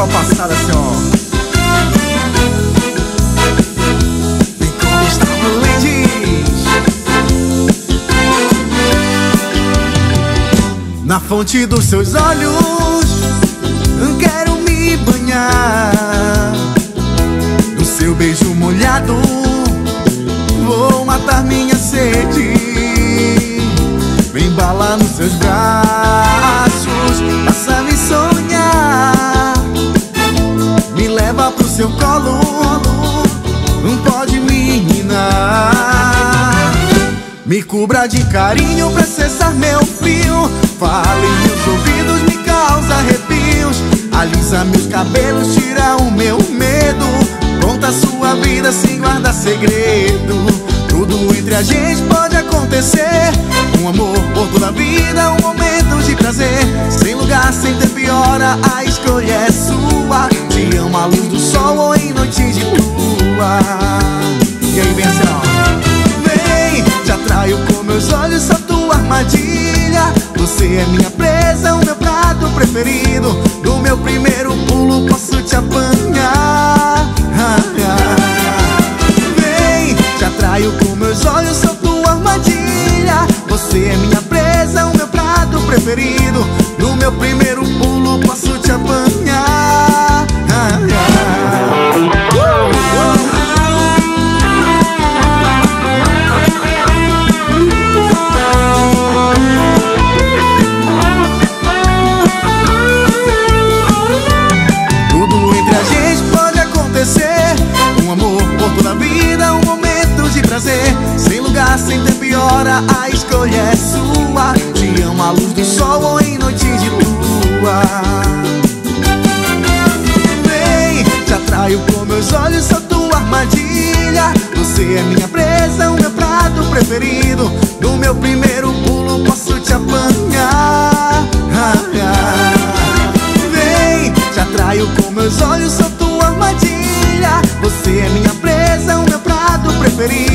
tua passada assim, ó. Na fonte dos seus olhos, quero me banhar. No seu beijo molhado, vou matar minha sede. Vem balar nos seus braços, seu colo, não pode menina. Me cubra de carinho pra cessar meu frio. Fale meus ouvidos, me causa arrepios. Alisa meus cabelos, tira o meu medo. Conta sua vida sem guardar segredo. Tudo entre a gente pode acontecer Um amor por toda a vida, um momento de prazer Sem lugar, sem tempo hora, a escolha é sua Amo à luz do sol ou em noite de lua. E aí ó Vem, te atraio com meus olhos, sou tua armadilha. Você é minha presa, o meu prato preferido. No meu primeiro pulo posso te apanhar. Vem, te atraio com meus olhos, sou tua armadilha. Você é minha presa, o meu prato preferido. No meu primeiro pulo prazer. Sem lugar, sem tempo e hora, a escolha é sua. Te amo à luz do sol ou em noite de lua. Vem, te atraio com meus olhos, sou tua armadilha. Você é minha presa, o meu prato preferido. No meu primeiro pulo posso te apanhar. Vem, te atraio com meus olhos, sou tua armadilha. Você é minha presa, o meu prato preferido.